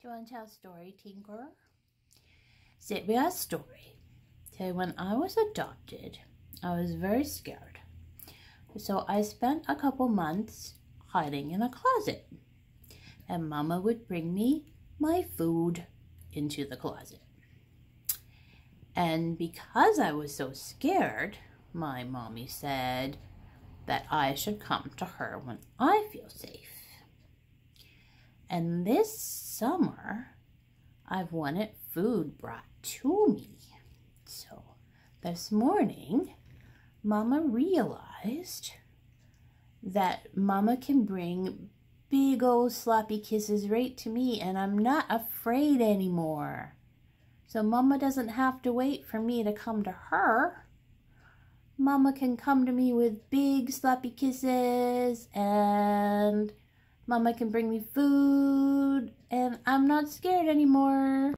Do you want to tell a story, Tinker? Sit we a story. So when I was adopted, I was very scared. So I spent a couple months hiding in a closet. And Mama would bring me my food into the closet. And because I was so scared, my mommy said that I should come to her when I feel safe. And this summer, I've wanted food brought to me. So this morning, Mama realized that Mama can bring big old sloppy kisses right to me and I'm not afraid anymore. So Mama doesn't have to wait for me to come to her. Mama can come to me with big sloppy kisses and Mama can bring me food and I'm not scared anymore.